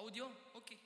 Audio? Ok.